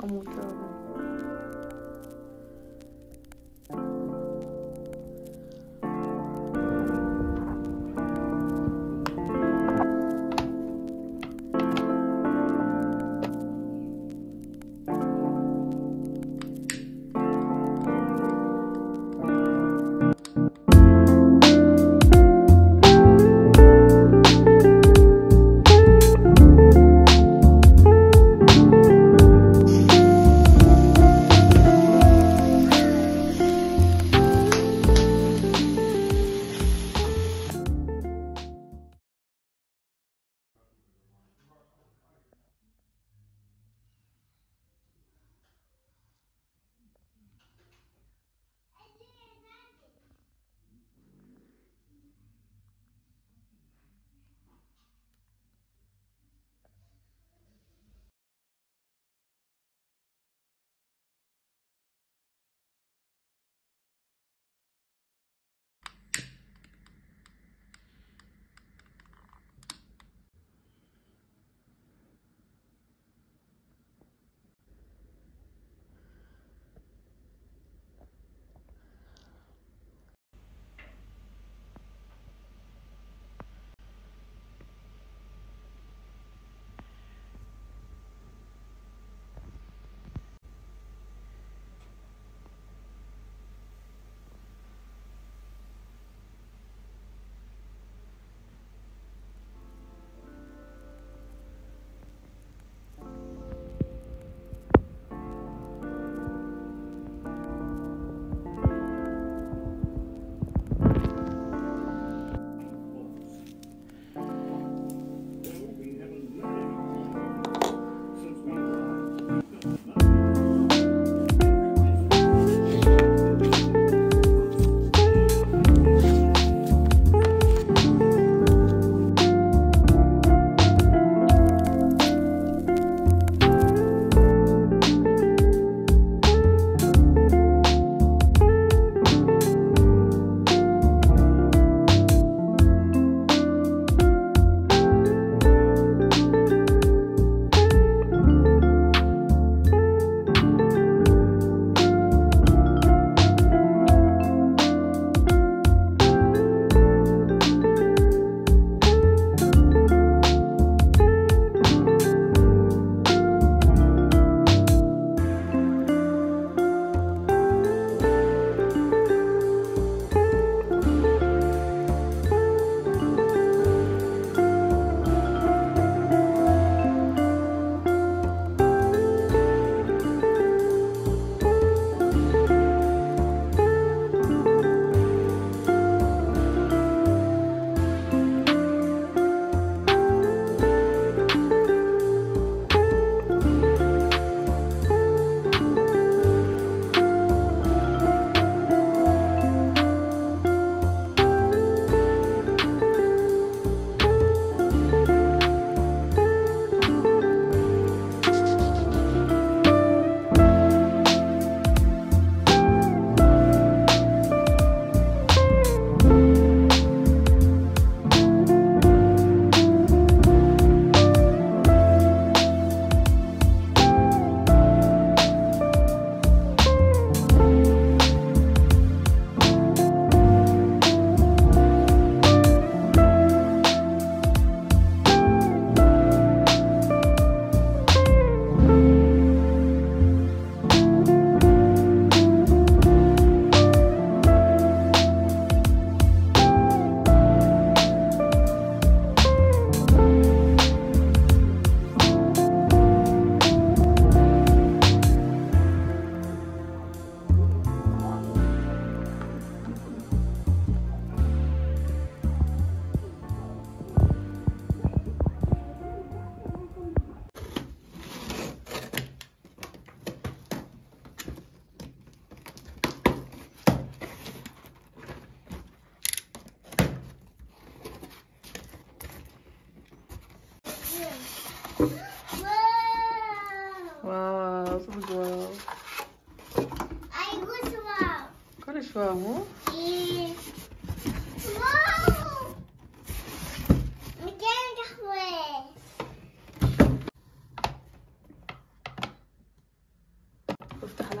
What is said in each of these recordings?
아무도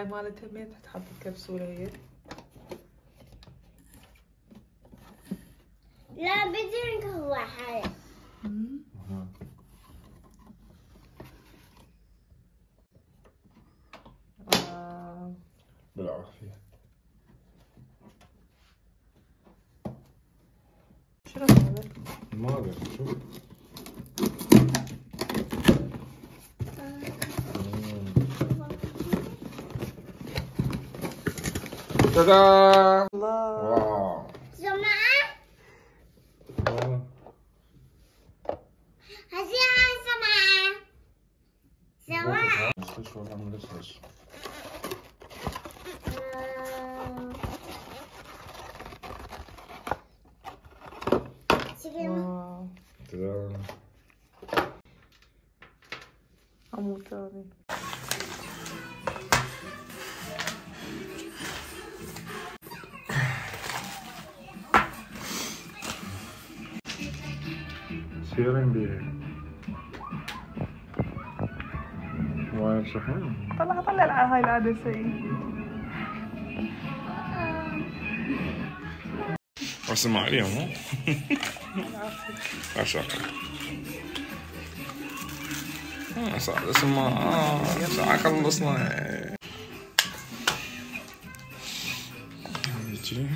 الهاي مالتها مين تحط الكبسولة هي لا هو حالة أها. آه. بالعافية شنو هذا؟ ما أدري شوف Tada! Allah. Wow. Zaman. Wow. Hazır zaman. Zaman. Şuradan burası. سيرين بيه وايد صحيح طلع طلع هاي اليوم مو ما شاء الله. آه، ساعة اسمع آه ساعة خلصنا يجي.